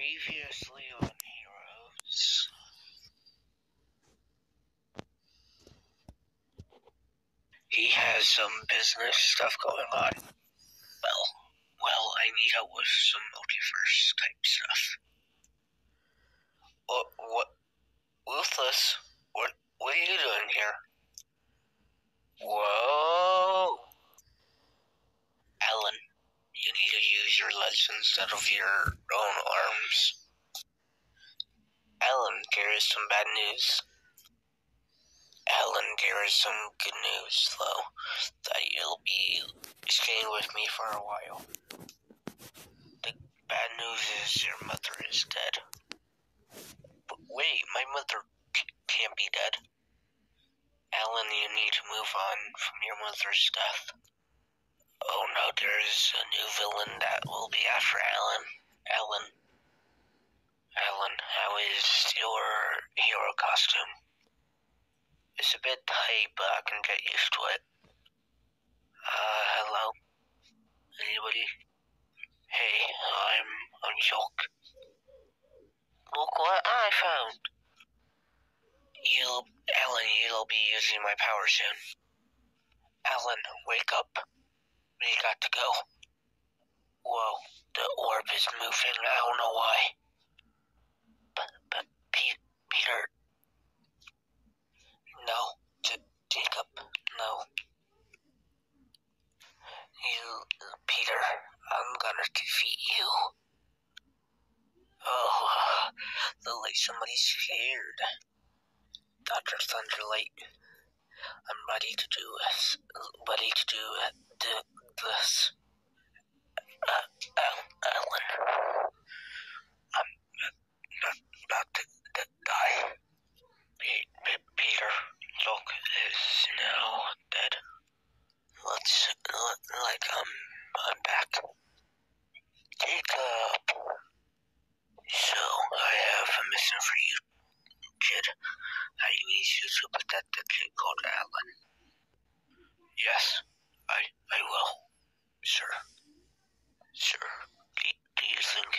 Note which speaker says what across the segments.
Speaker 1: Previously on Heroes. He has some business stuff going on. Well, well, I need help with some multiverse type stuff. What, what, Ruthless, what, what are you doing here? Whoa! Alan, you need to use your legs instead of your own arms. Alan, is some bad news. Alan, is some good news, though, that you'll be staying with me for a while. The bad news is your mother is dead. But wait, my mother can't be dead. Alan, you need to move on from your mother's death. Oh no, there's a new villain that will be after Alan. Alan. Alan, how is your hero costume? It's a bit tight, but I can get used to it. Uh, hello? Anybody? Hey, I'm, I'm. Look what I found. You'll, Alan, you'll be using my power soon. Alan, wake up. We got to go. Whoa, the orb is moving. I don't know why. But, but, Pete, Peter. No, J- Jacob, no. You, Peter, I'm gonna defeat you. Oh, look like somebody's scared. Dr. Thunderlight, I'm ready to do this. Ready to do it this. Uh, Alan. I'm about to, to die. Pe- Pe- Peter, look, is now dead. Let's, let, like, um, I'm back. Jacob. So, I have a mission for you, kid. I need you to protect the kid called Alan. Yes, I, I will. Sure. Sure. Do, do you think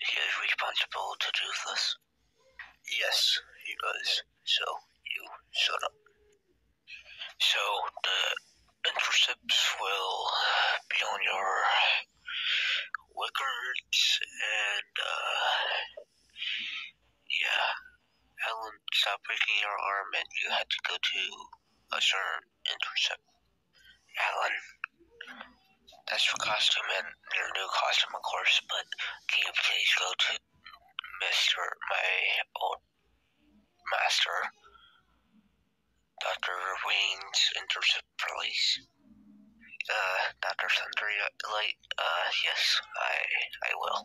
Speaker 1: he is responsible to do this? Yes, he does. So, you shut up. So, the intercepts will be on your records, and, uh, yeah. Alan, stop you had to go to a certain intercept. Alan, that's your costume and your new costume, of course, but can you please go to Mr. my old master, Dr. Wayne's intercept, please? Uh, Dr. Thunderlight, uh, yes, I, I will.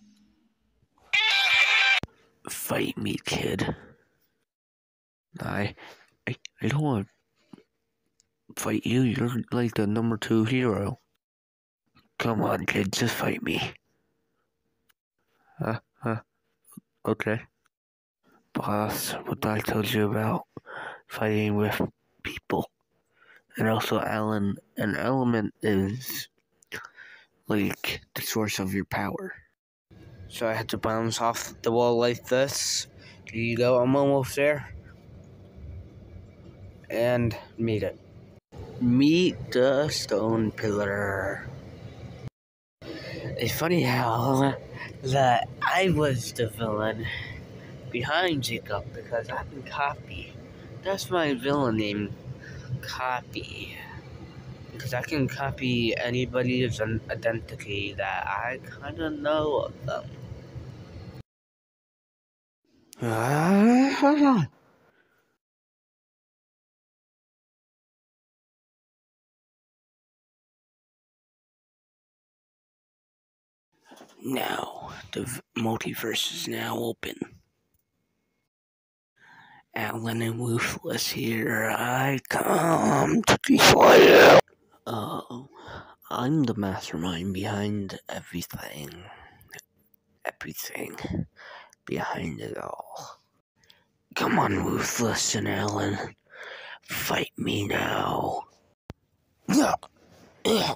Speaker 2: Fight me, kid. I, I, I don't want to fight you. You're like the number two hero. Come on, kid, just fight me. Uh, uh, okay. Boss, what I told you about fighting with people. And also, Alan, an element is like the source of your power. So I had to bounce off the wall like this. You go, I'm almost there. And meet it. Meet the stone pillar. It's funny how that I was the villain behind Jacob because I can copy. That's my villain name, Copy. Because I can copy anybody's identity that I kind of know of them. Ah. Now, the multiverse is now open. Alan and Ruthless here. I come to destroy you. Oh, I'm the mastermind behind everything. Everything. Behind it all. Come on, Ruthless and Alan. Fight me now. Yeah.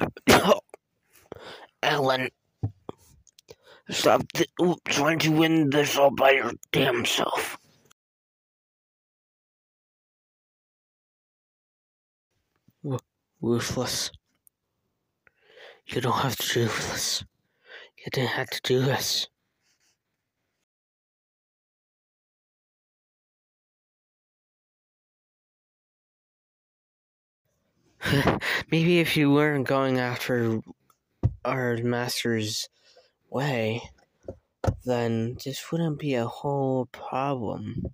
Speaker 2: Um, Alan,
Speaker 1: stop th- trying to win this all by your damn self. W- ruthless. You don't have to do this. You didn't have to do this. Maybe if you weren't going after our master's way, then this wouldn't be a whole problem.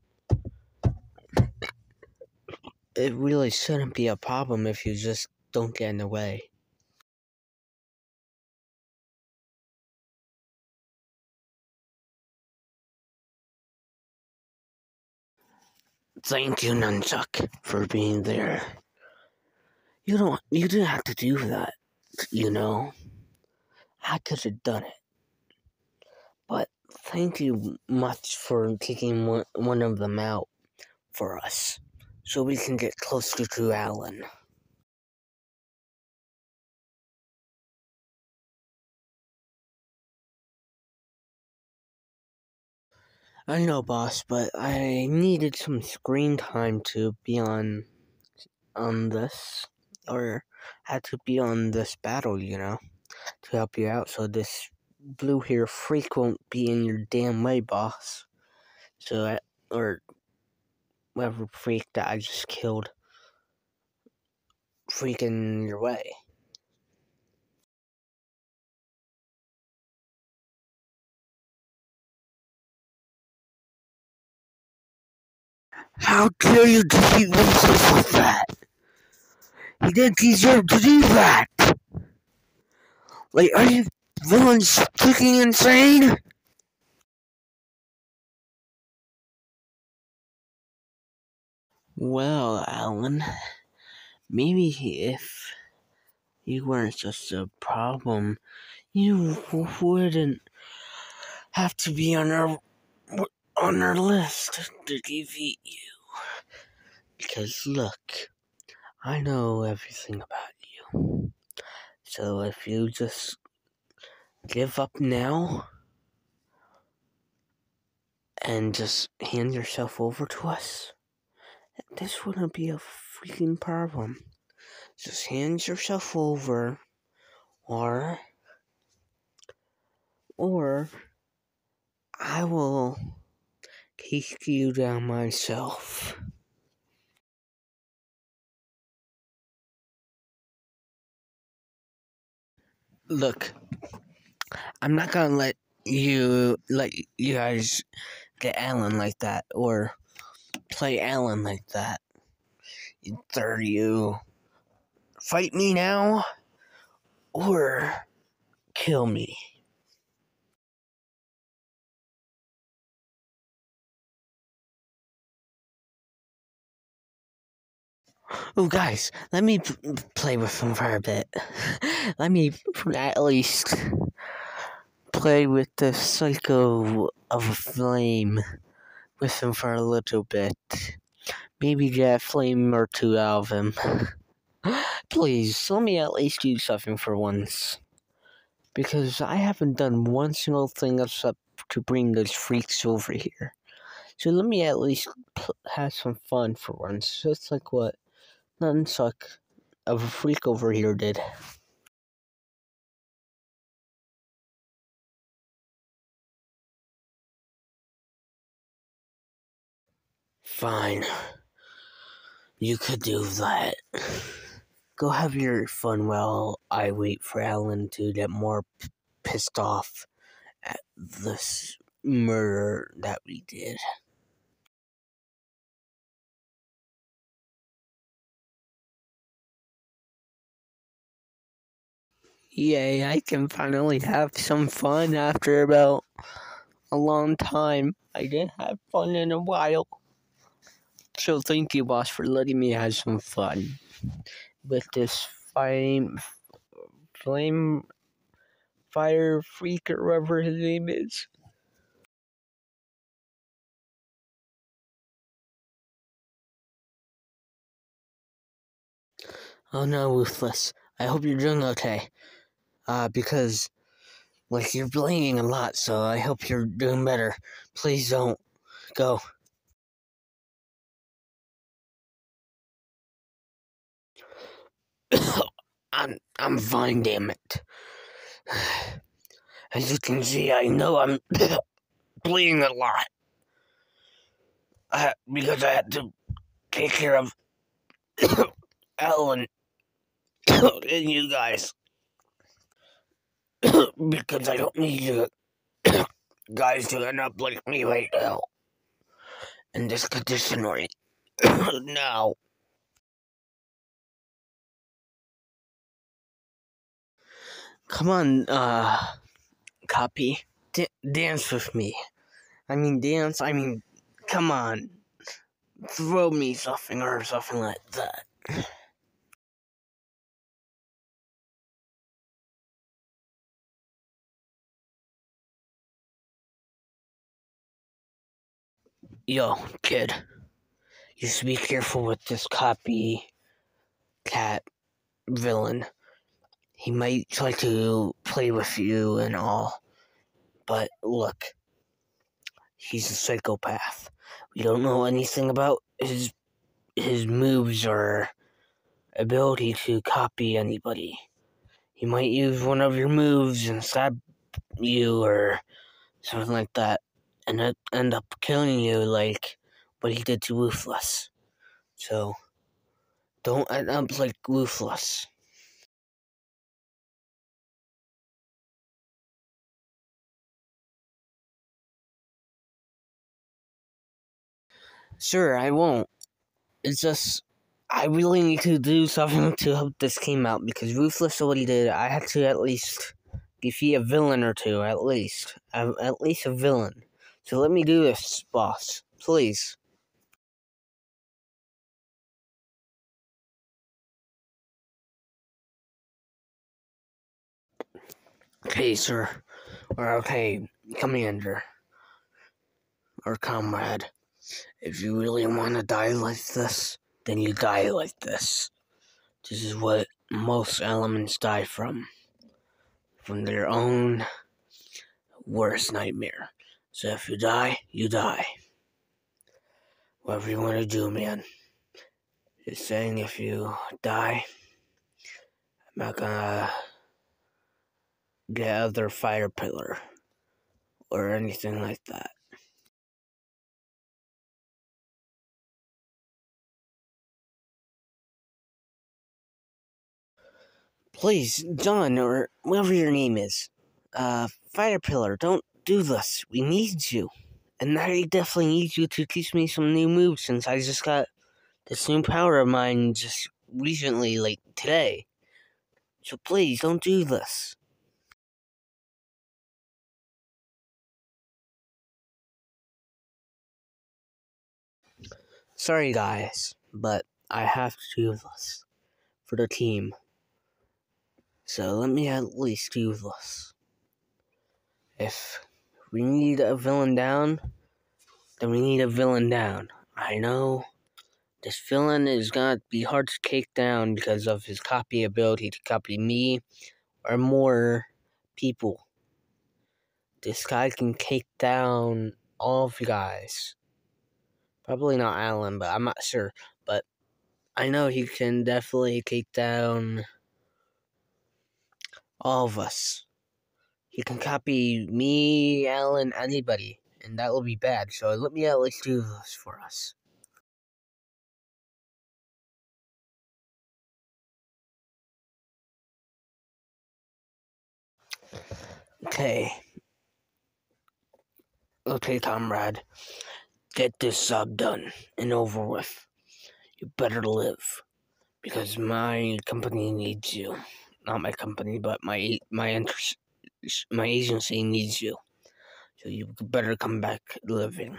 Speaker 1: It really shouldn't be a problem if you just don't get in the way. Thank you, Nunchuck, for being there. You don't you didn't have to do that, you know. I could have done it. But thank you much for taking one, one of them out for us so we can get closer to Alan. I know, boss, but I needed some screen time to be on on this, or had to be on this battle, you know, to help you out. So this blue hair freak won't be in your damn way, boss. So, I, or whatever freak that I just killed, freaking your way. How dare you defeat Winston like that? He didn't deserve to do that. Like, are you villains freaking insane? Well, Alan, maybe if you weren't such a problem, you wouldn't have to be on our on our list to defeat you. Because look, I know everything about you. So if you just give up now and just hand yourself over to us, this wouldn't be a freaking problem. Just hand yourself over, or, or, I will take you down myself. Look, I'm not gonna let you let you guys get Alan like that or play Alan like that. Either you fight me now or kill me. Oh, guys, let me play with them for a bit. let me at least play with the psycho of a flame with him for a little bit. Maybe get a flame or two out of him. Please, let me at least do something for once. Because I haven't done one single thing except to bring those freaks over here. So let me at least have some fun for once. Just like what Nunsuck of a freak over here did. Fine. You could do that. Go have your fun while I wait for Alan to get more pissed off at this murder that we did. Yay, I can finally have some fun after about a long time. I didn't have fun in a while. So thank you, boss, for letting me have some fun with this flame, flame, fire freak or whatever his name is. Oh no, Ruthless. I hope you're doing okay. Uh, because, like, you're bleeding a lot, so I hope you're doing better. Please don't go. I'm, I'm fine, damn it. As you can see, I know I'm bleeding a lot. I, because I had to take care of Alan and you guys. because I don't need you guys to end up like me right now. In this condition right now. Come on, uh, copy. D- dance with me. I mean, dance, I mean, come on. Throw me something or something like that. Yo, kid. You should be careful with this copy cat villain. He might try to play with you and all. But look, he's a psychopath. We don't know anything about his his moves or ability to copy anybody. He might use one of your moves and stab you or something like that and end up killing you like what he did to Ruthless. So, don't end up like Ruthless. Sure, I won't. It's just I really need to do something to help this game out because Ruthless already did. I had to at least defeat a villain or two, at least. At least a villain. So let me do this, boss. Please. Okay, sir. Or okay, commander. Or comrade. If you really want to die like this, then you die like this. This is what most elements die from. From their own worst nightmare. So if you die, you die. Whatever you want to do, man. Just saying if you die, I'm not gonna get other fire pillar or anything like that. Please, John, or whatever your name is, uh, Fire Pillar, don't do this. We need you. And I definitely need you to teach me some new moves since I just got this new power of mine just recently, like today. So please, don't do this. Sorry, guys, but I have to do this for the team. So let me at least do this. If we need a villain down, then we need a villain down. I know this villain is gonna be hard to take down because of his copy ability to copy me or more people. This guy can take down all of you guys. Probably not Alan, but I'm not sure. But I know he can definitely take down all of us. He can copy me, Alan, anybody, and that will be bad. So let me at least do this for us. Okay. Okay, comrade. Get this job done and over with. You better live. Because my company needs you. Not my company, but my my interest my agency needs you. So you better come back living.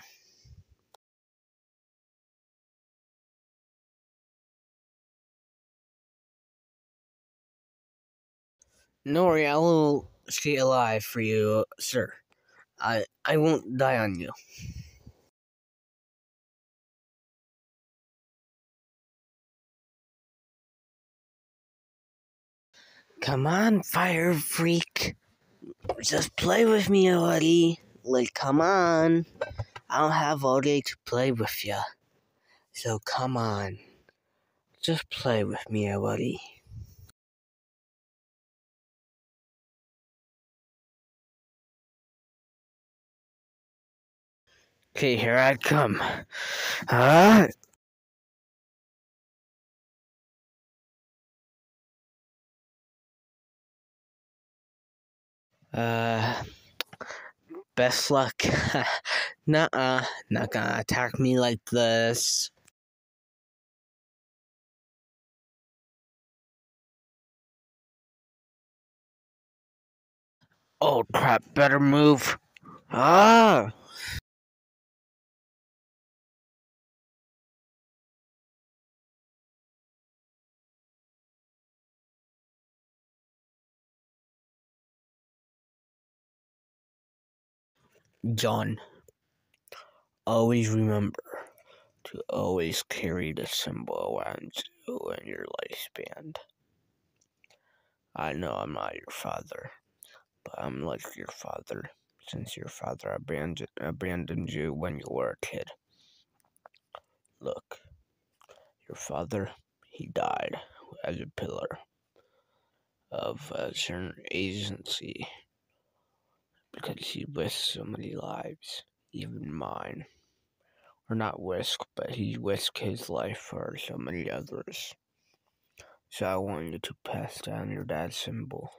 Speaker 1: No worry, I will stay alive for you, sir. I I won't die on you. Come on, fire freak. Just play with me already. Like, come on. I don't have all day to play with ya. So come on. Just play with me already. Okay, here I come. Ah! Uh, best luck. Nuh-uh, not gonna attack me like this. Oh crap, better move. Ah! John, always remember to always carry the symbol around you in your lifespan. I know I'm not your father, but I'm like your father, since your father abandoned, abandoned you when you were a kid. Look, your father, he died as a pillar of a certain agency because he risked so many lives, even mine. Or not risk, but he risked his life for so many others. So I want you to pass down your dad's symbol.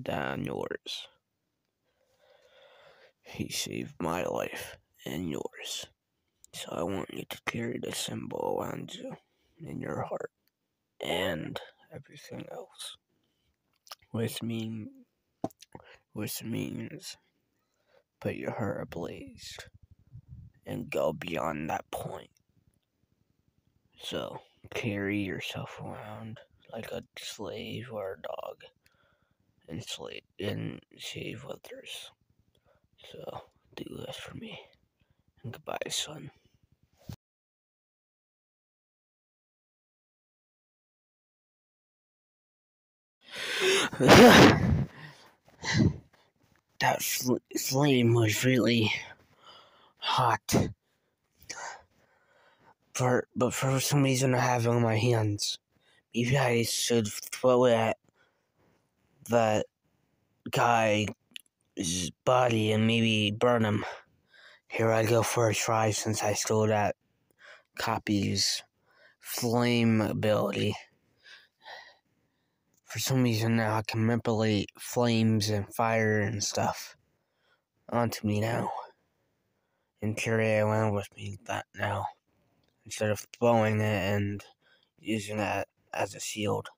Speaker 1: Down yours. He saved my life and yours. So I want you to carry the symbol around you in your heart and everything else. Which mean which means put your heart ablaze and go beyond that point. So carry yourself around like a slave or a dog and slave and save others. So do this for me. And goodbye, son. that fl- flame was really hot. For but for some reason I have it on my hands. Maybe I should throw it at that guy's body and maybe burn him. Here I go for a try since I stole that copy's flame ability. For some reason now I can manipulate flames and fire and stuff onto me now. And carry it around with me that now. Instead of throwing it and using it as a shield.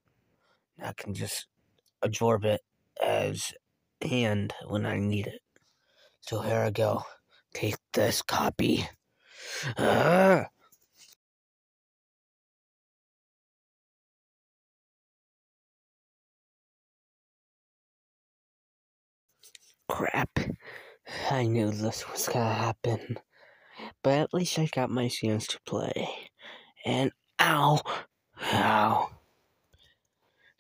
Speaker 1: I can just absorb it as hand when I need it. So here I go. Take this copy. Ah! Crap. I knew this was gonna happen. But at least I got my chance to play. And ow! Ow.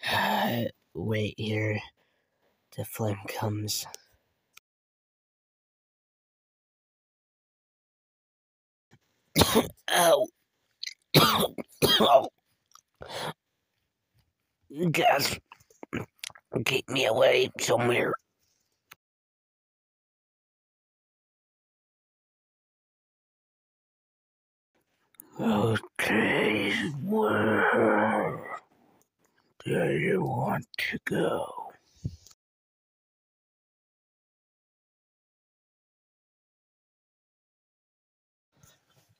Speaker 1: Wait here. The flame comes. Ow! Ow! Gas! Keep me away somewhere. Okay, where do you want to go?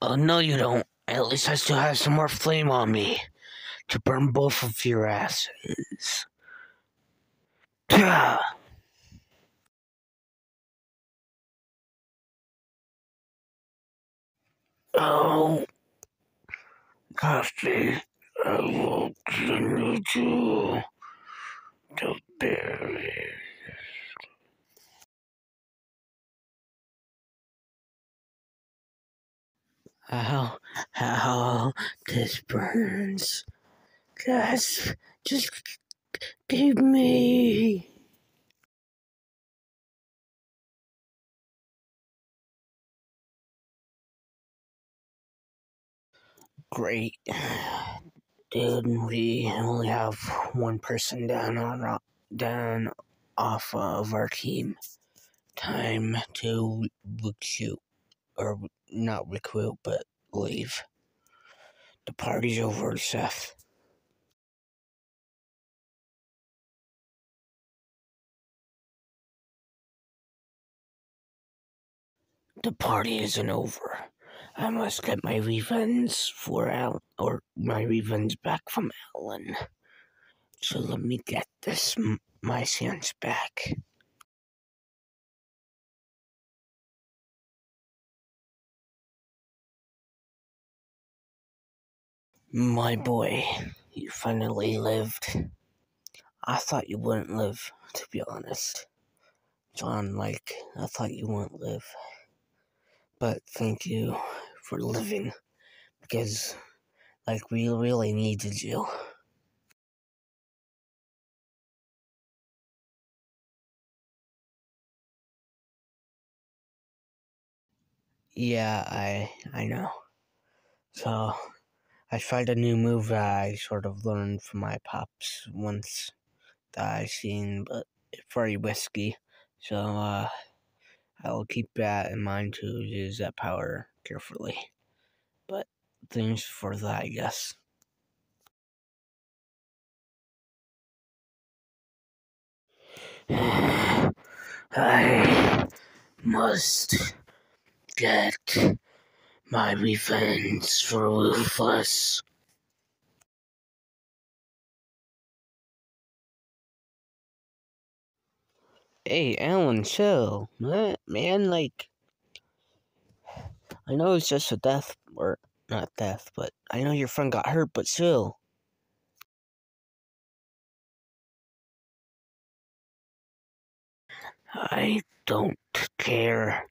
Speaker 1: Oh, no, you don't. At least I still have some more flame on me to burn both of your asses. Oh, Coffee, I will continue to, to bury. How, how this burns. Just, just give me. Great. Dude, we only have one person down on uh, down off of our team. Time to recruit, or not recruit, but leave. The party's over, Seth. The party isn't over. I must get my revenge for Al, or my revenge back from Alan. So let me get this my chance back. My boy, you finally lived. I thought you wouldn't live, to be honest. John, like, I thought you wouldn't live. But thank you for living, because, like, we really needed you. Yeah, I I know. So I tried a new move that I sort of learned from my pops once that I seen, but it's very risky. So uh, I will keep that in mind to use that power carefully. But thanks for that, I guess. I must get my revenge for Ruthless. Hey, Alan, chill. Man, like, I know it's just a death, or not death, but I know your friend got hurt, but still. I don't care.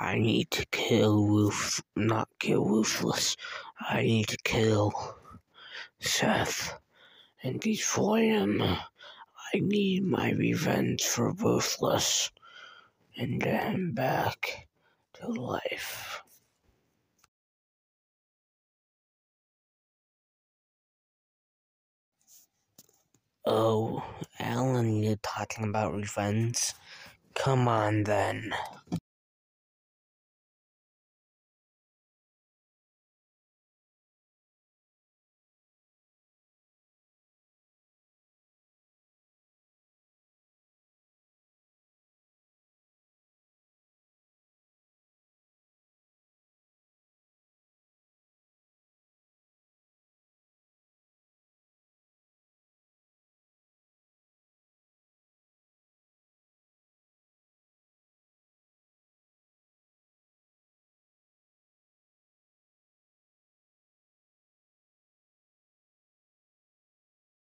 Speaker 1: I need to kill Roof, not kill Ruthless. I need to kill Seth and destroy him. I need my revenge for Ruthless and get him back to life. Oh, Alan, you're talking about revenge? Come on then.